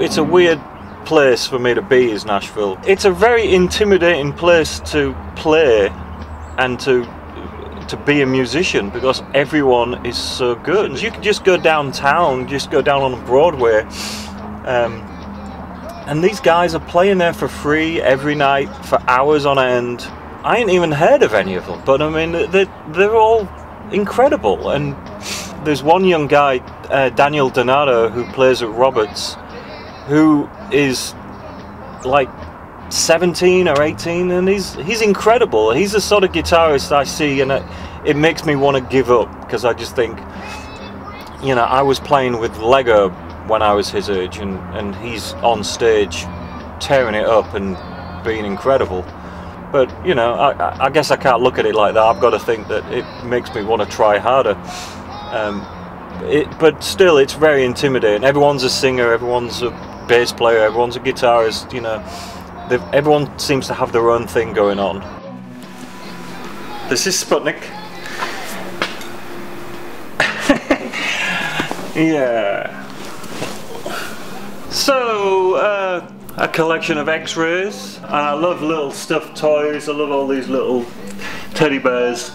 it's a weird place for me to be is Nashville. It's a very intimidating place to play and to to be a musician because everyone is so good. You can just go downtown, just go down on Broadway, um, and these guys are playing there for free every night for hours on end. I ain't even heard of any of them, but I mean, they're, they're all incredible. And there's one young guy, uh, Daniel Donato, who plays at Roberts, who is like 17 or 18 and he's he's incredible. He's the sort of guitarist i see and it, it makes me want to give up because i just think you know i was playing with lego when i was his age and and he's on stage tearing it up and being incredible. But you know i i guess i can't look at it like that. I've got to think that it makes me want to try harder. Um, it, but still it's very intimidating. Everyone's a singer everyone's a bass player everyone's a guitarist you know everyone seems to have their own thing going on. This is Sputnik. yeah. So, uh, a collection of x-rays, and I love little stuffed toys, I love all these little teddy bears.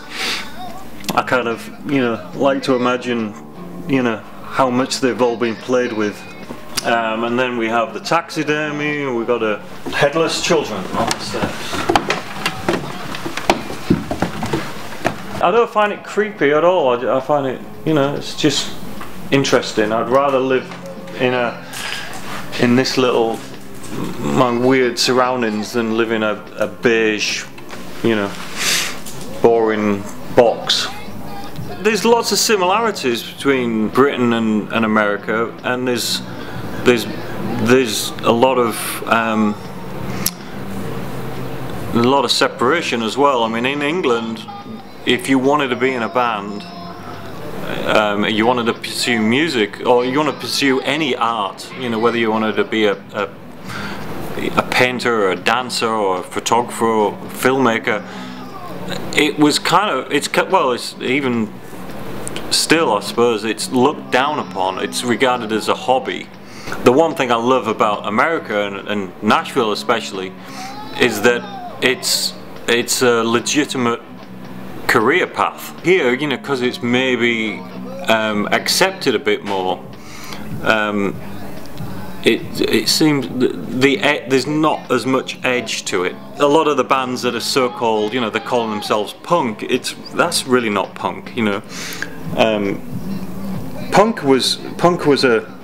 I kind of, you know, like to imagine, you know, how much they've all been played with um, and then we have the taxidermy, we've got a headless children on the steps. I don't find it creepy at all. I, I find it, you know, it's just interesting. I'd rather live in a in this little my weird surroundings than live in a, a beige, you know, boring box. There's lots of similarities between Britain and, and America, and there's there's there's a lot of um, a lot of separation as well. I mean, in England, if you wanted to be in a band, um, you wanted to pursue music, or you want to pursue any art, you know, whether you wanted to be a, a, a painter, or a dancer, or a photographer, or a filmmaker, it was kind of it's well, it's even still, I suppose, it's looked down upon. It's regarded as a hobby. The one thing I love about America and, and Nashville especially is that it's it's a legitimate career path. Here, you know, because it's maybe um, accepted a bit more. Um, it it seems the, the there's not as much edge to it. A lot of the bands that are so-called, you know, they're calling themselves punk. It's that's really not punk, you know. Um, punk was punk was a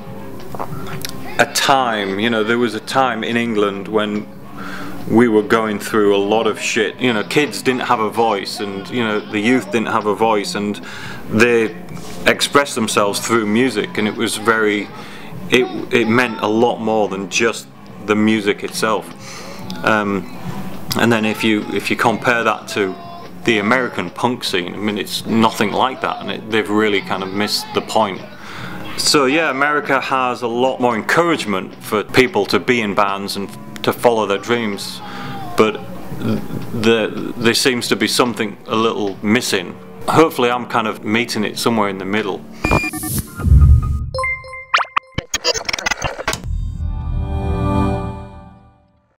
a time, you know, there was a time in England when we were going through a lot of shit. You know, kids didn't have a voice, and you know, the youth didn't have a voice, and they expressed themselves through music, and it was very, it it meant a lot more than just the music itself. Um, and then if you if you compare that to the American punk scene, I mean, it's nothing like that, and it, they've really kind of missed the point. So yeah, America has a lot more encouragement for people to be in bands and to follow their dreams, but the, there seems to be something a little missing. Hopefully I'm kind of meeting it somewhere in the middle.